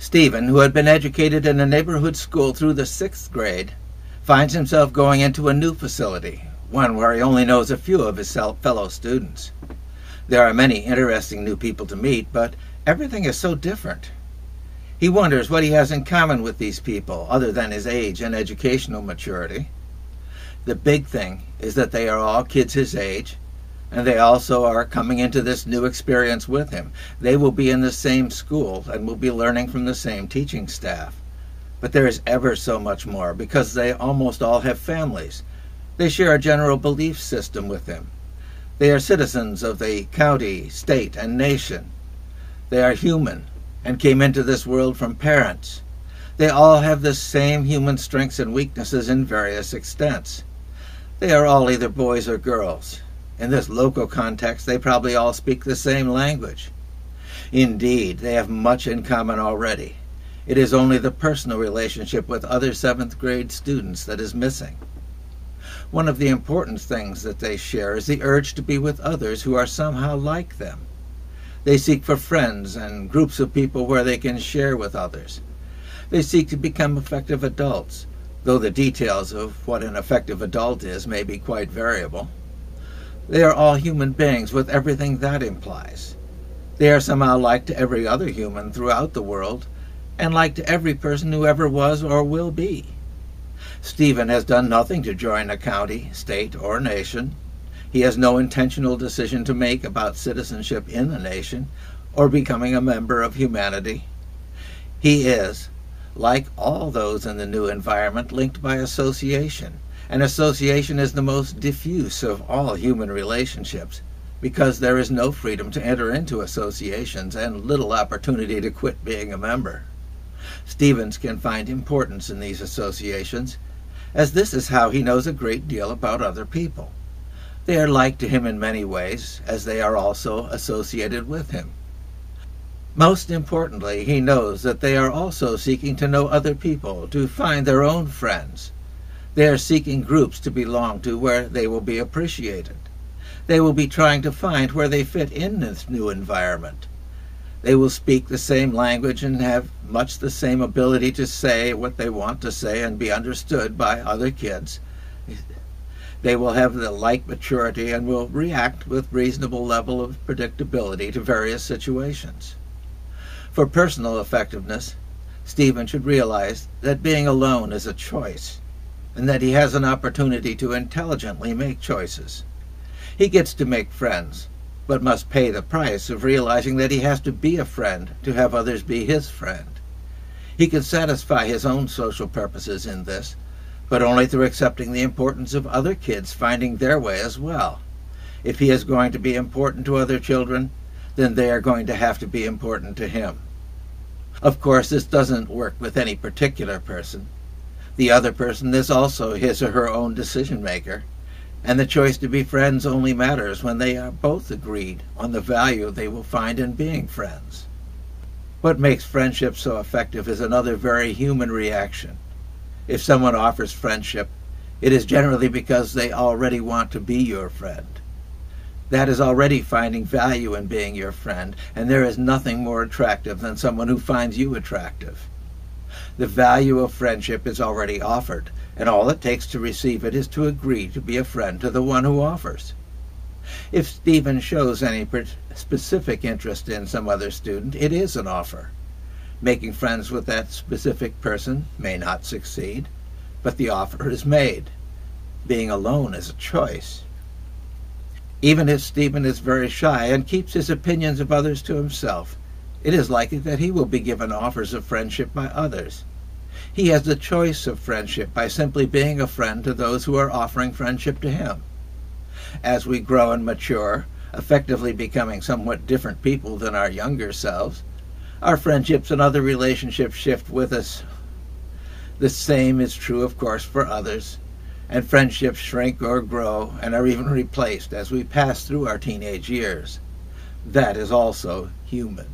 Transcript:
Stephen, who had been educated in a neighborhood school through the sixth grade, finds himself going into a new facility, one where he only knows a few of his fellow students. There are many interesting new people to meet, but everything is so different. He wonders what he has in common with these people, other than his age and educational maturity. The big thing is that they are all kids his age, and they also are coming into this new experience with him. They will be in the same school and will be learning from the same teaching staff. But there is ever so much more because they almost all have families. They share a general belief system with him. They are citizens of the county, state, and nation. They are human and came into this world from parents. They all have the same human strengths and weaknesses in various extents. They are all either boys or girls. In this local context, they probably all speak the same language. Indeed, they have much in common already. It is only the personal relationship with other seventh grade students that is missing. One of the important things that they share is the urge to be with others who are somehow like them. They seek for friends and groups of people where they can share with others. They seek to become effective adults, though the details of what an effective adult is may be quite variable. They are all human beings with everything that implies. They are somehow like to every other human throughout the world, and like to every person who ever was or will be. Stephen has done nothing to join a county, state, or nation. He has no intentional decision to make about citizenship in the nation or becoming a member of humanity. He is, like all those in the new environment, linked by association. And association is the most diffuse of all human relationships because there is no freedom to enter into associations and little opportunity to quit being a member. Stevens can find importance in these associations, as this is how he knows a great deal about other people. They are like to him in many ways, as they are also associated with him. Most importantly, he knows that they are also seeking to know other people, to find their own friends. They are seeking groups to belong to where they will be appreciated. They will be trying to find where they fit in this new environment. They will speak the same language and have much the same ability to say what they want to say and be understood by other kids. They will have the like maturity and will react with reasonable level of predictability to various situations. For personal effectiveness, Stephen should realize that being alone is a choice, and that he has an opportunity to intelligently make choices. He gets to make friends, but must pay the price of realizing that he has to be a friend to have others be his friend. He can satisfy his own social purposes in this, but only through accepting the importance of other kids finding their way as well. If he is going to be important to other children, then they are going to have to be important to him. Of course, this doesn't work with any particular person. The other person is also his or her own decision maker, and the choice to be friends only matters when they are both agreed on the value they will find in being friends. What makes friendship so effective is another very human reaction. If someone offers friendship, it is generally because they already want to be your friend. That is already finding value in being your friend, and there is nothing more attractive than someone who finds you attractive. The value of friendship is already offered, and all it takes to receive it is to agree to be a friend to the one who offers. If Stephen shows any specific interest in some other student, it is an offer. Making friends with that specific person may not succeed, but the offer is made. Being alone is a choice. Even if Stephen is very shy and keeps his opinions of others to himself, it is likely that he will be given offers of friendship by others. He has the choice of friendship by simply being a friend to those who are offering friendship to him. As we grow and mature, effectively becoming somewhat different people than our younger selves, our friendships and other relationships shift with us. The same is true, of course, for others and friendships shrink or grow and are even replaced as we pass through our teenage years. That is also human.